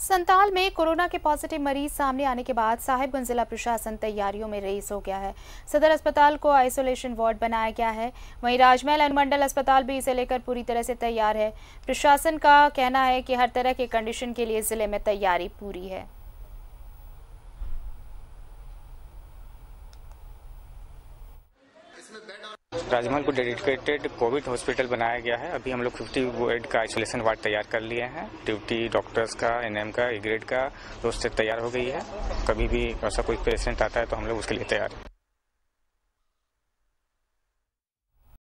संताल में कोरोना के पॉजिटिव मरीज़ सामने आने के बाद साहिबगंज जिला प्रशासन तैयारियों में रेस हो गया है। सदर अस्पताल को आइसोलेशन वार्ड बनाया गया है। वहीं राजमहल अनुमंडल अस्पताल भी इसे लेकर पूरी तरह से तैयार है। प्रशासन का कहना है कि हर तरह के कंडीशन के लिए ज़िले में तैयारी पूरी है। राजमहल को डेडिकेटेड कोविड हॉस्पिटल बनाया गया है। अभी हम लोग 50 बेड का आइसोलेशन वार्ड तैयार कर लिए हैं। ड्यूटी डॉक्टर्स का, एनएम का, ए ग्रेड का उससे तैयार हो गई है। कभी भी ऐसा कोई पेशेंट आता है तो हम लोग उसके लिए तैयार हैं।